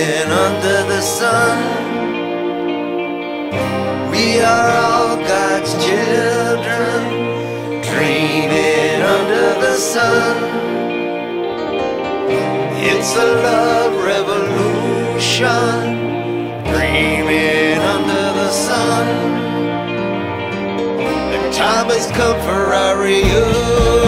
under the sun. We are all God's children, dreaming under the sun. It's a love revolution. Dreaming under the sun. The time has come for our reunion.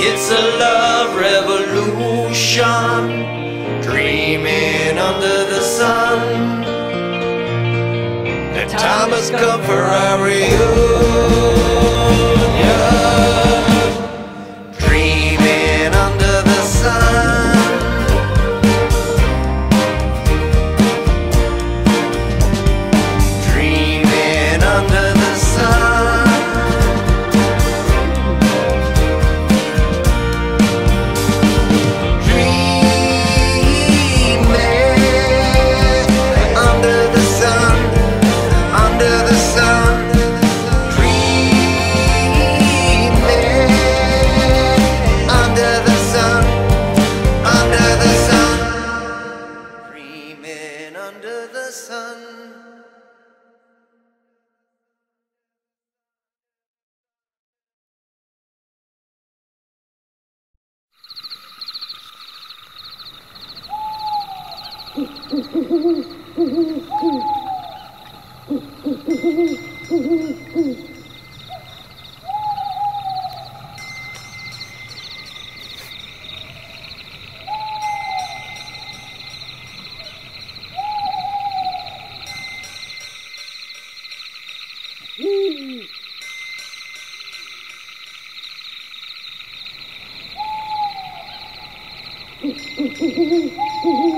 It's a love revolution, dreaming under the sun. The time has come for our reunion. Mm-hmm.